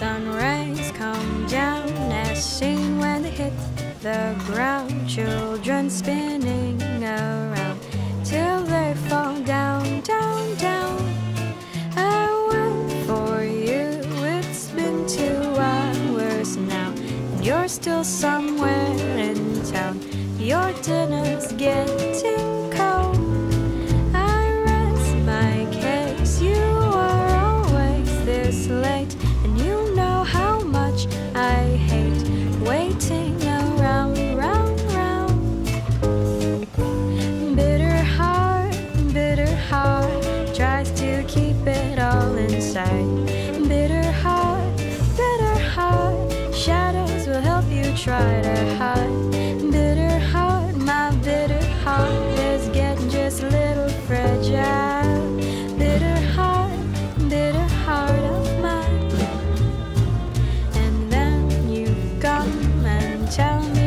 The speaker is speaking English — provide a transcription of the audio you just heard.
sun rays come down as seen when they hit the ground. Children spinning around till they fall down, down, down. I wait for you. It's been two hours now, and you're still somewhere in town. Your dinner's getting. heart tries to keep it all inside. Bitter heart, bitter heart, shadows will help you try to hide. Bitter heart, my bitter heart is getting just a little fragile. Bitter heart, bitter heart of mine. And then you come and tell me.